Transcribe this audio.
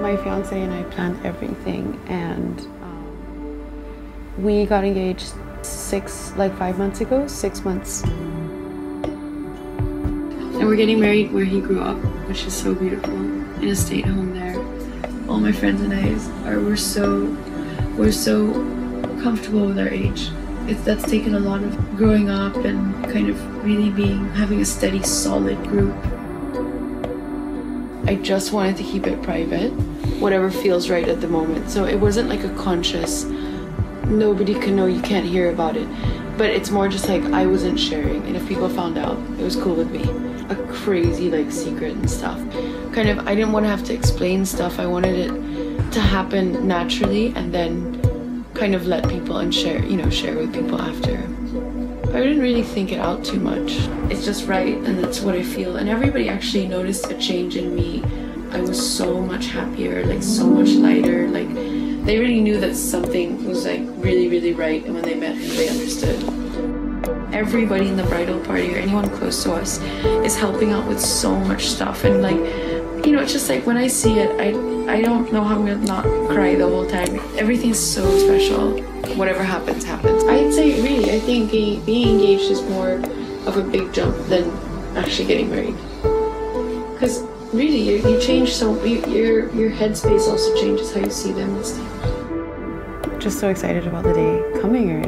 My fiance and I planned everything, and um, we got engaged six, like five months ago, six months. And we're getting married where he grew up, which is so beautiful, in a state home there. All my friends and I are we're so we're so comfortable with our age. It's that's taken a lot of growing up and kind of really being having a steady, solid group. I just wanted to keep it private, whatever feels right at the moment. So it wasn't like a conscious, nobody can know, you can't hear about it. But it's more just like I wasn't sharing, and if people found out, it was cool with me. A crazy like secret and stuff. Kind of, I didn't want to have to explain stuff. I wanted it to happen naturally, and then kind of let people and share, you know, share with people after. I didn't really think it out too much. It's just right, and that's what I feel. And everybody actually noticed a change in me. I was so much happier, like so much lighter. Like they really knew that something was like really, really right. And when they met him, they understood. Everybody in the bridal party or anyone close to us is helping out with so much stuff. And like, you know, it's just like when I see it, I I don't know how I'm gonna not cry the whole time. Everything's so special whatever happens, happens. I'd say really, I think being engaged is more of a big jump than actually getting married. Because really, you, you change so you, your your headspace also changes how you see them and stuff. Just so excited about the day coming already.